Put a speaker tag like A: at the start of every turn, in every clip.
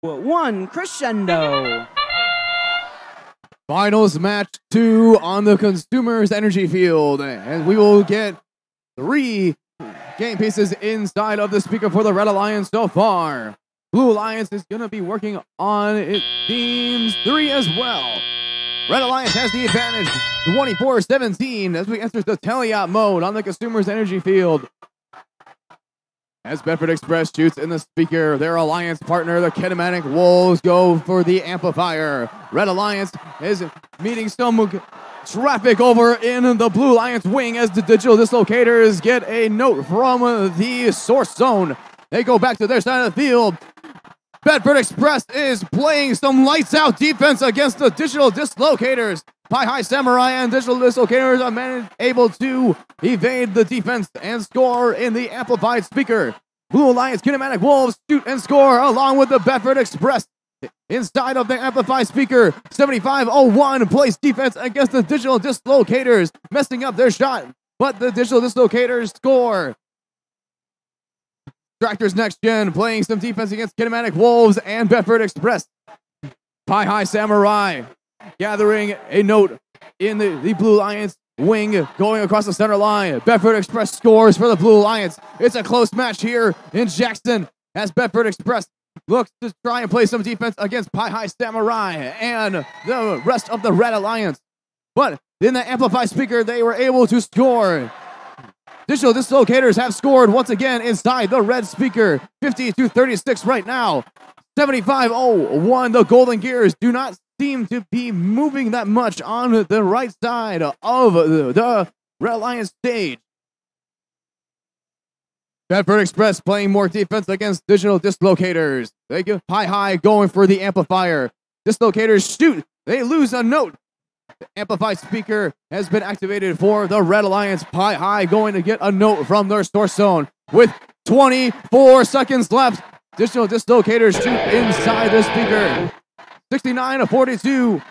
A: one crescendo.
B: Finals match two on the Consumers Energy Field. And we will get three game pieces inside of the speaker for the Red Alliance so far. Blue Alliance is going to be working on its teams three as well. Red Alliance has the advantage 24 17 as we enter the teleop mode on the Consumers Energy Field. As Bedford Express shoots in the speaker, their alliance partner, the Kinematic Wolves, go for the amplifier. Red Alliance is meeting some traffic over in the Blue Alliance wing as the digital dislocators get a note from the source zone. They go back to their side of the field. Bedford Express is playing some lights out defense against the digital dislocators. PiHi Samurai and Digital Dislocators are managed, able to evade the defense and score in the amplified speaker. Blue Alliance Kinematic Wolves shoot and score along with the Bedford Express. Inside of the amplified speaker, 7501 plays defense against the digital dislocators, messing up their shot, but the digital dislocators score. Tractors Next Gen playing some defense against Kinematic Wolves and Bedford Express. PiHi Samurai gathering a note in the, the Blue Lions wing going across the center line. Bedford Express scores for the Blue Lions. It's a close match here in Jackson as Bedford Express looks to try and play some defense against PiHi Samurai and the rest of the Red Alliance. But in the amplified speaker, they were able to score. Digital dislocators have scored once again inside the red speaker. 50 to 36 right now. 75 01. The Golden Gears do not seem to be moving that much on the right side of the Red Alliance stage. Bedford Express playing more defense against digital dislocators. They get high high going for the amplifier. Dislocators shoot. They lose a note. The amplified speaker has been activated for the Red Alliance. PiHi going to get a note from their source zone with 24 seconds left. Digital dislocators shoot inside the speaker. 69 to 42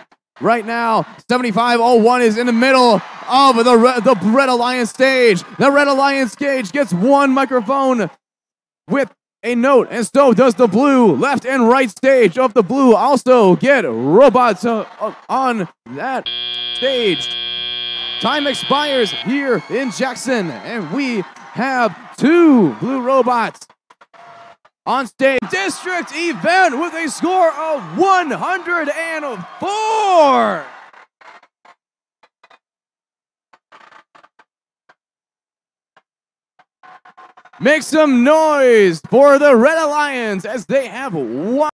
B: right now. 7501 is in the middle of the Red, the Red Alliance stage. The Red Alliance stage gets one microphone with a note, and so does the blue. Left and right stage of the blue also get robots uh, on that stage. Time expires here in Jackson, and we have two blue robots on stage. District event with a score of 104. Make some noise for the Red Alliance as they have one.